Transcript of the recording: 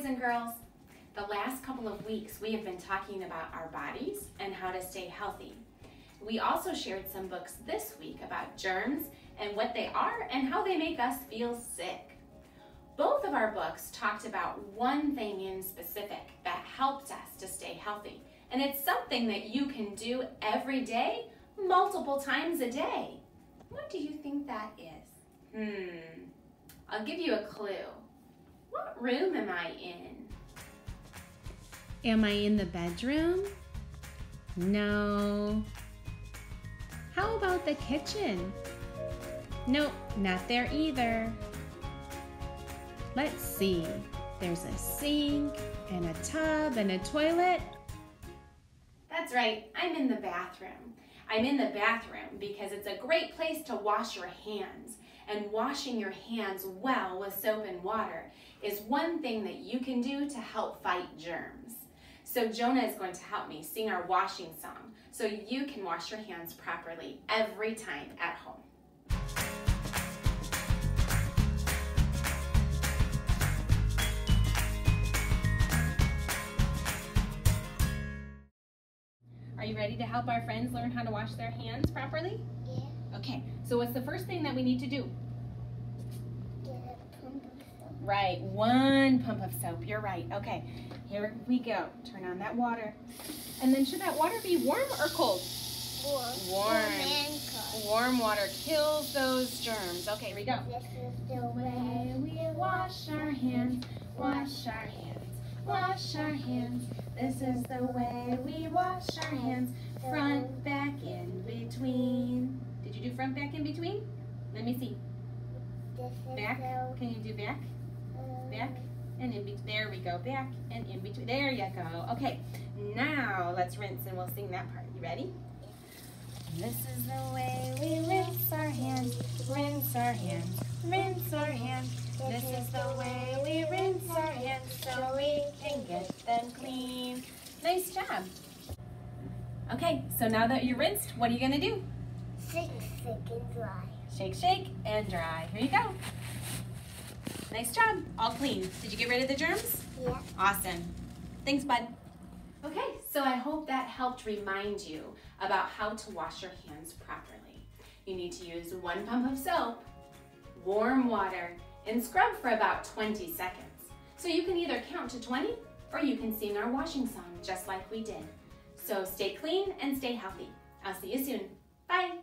girls. The last couple of weeks we have been talking about our bodies and how to stay healthy. We also shared some books this week about germs and what they are and how they make us feel sick. Both of our books talked about one thing in specific that helps us to stay healthy. And it's something that you can do every day, multiple times a day. What do you think that is? Hmm, I'll give you a clue. What room am I in? Am I in the bedroom? No. How about the kitchen? Nope, not there either. Let's see. There's a sink and a tub and a toilet. That's right, I'm in the bathroom. I'm in the bathroom because it's a great place to wash your hands. And washing your hands well with soap and water is one thing that you can do to help fight germs. So Jonah is going to help me sing our washing song so you can wash your hands properly every time at home. Are you ready to help our friends learn how to wash their hands properly? Yeah. Okay, so what's the first thing that we need to do? Get a pump of soap. Right, one pump of soap. You're right. Okay, here we go. Turn on that water. And then should that water be warm or cold? Warm. Warm. Warm water kills those germs. Okay, here we go. This is the way way we wash our hands, wash our hands, wash our hands. This is the way we wash our hands, front, back, in front, back, in between? Let me see. Back. Can you do back, um, back, and in between? There we go. Back and in between. There you go. Okay. Now let's rinse and we'll sing that part. You ready? This is the way we rinse our hands, rinse our hands, rinse our hands. This is the way we rinse our hands so we can get them clean. Nice job. Okay, so now that you're rinsed, what are you gonna do? Six seconds dry. Shake, shake, and dry. Here you go. Nice job. All clean. Did you get rid of the germs? Yeah. Awesome. Thanks, bud. Okay, so I hope that helped remind you about how to wash your hands properly. You need to use one pump of soap, warm water, and scrub for about 20 seconds. So you can either count to 20 or you can sing our washing song just like we did. So stay clean and stay healthy. I'll see you soon. Bye.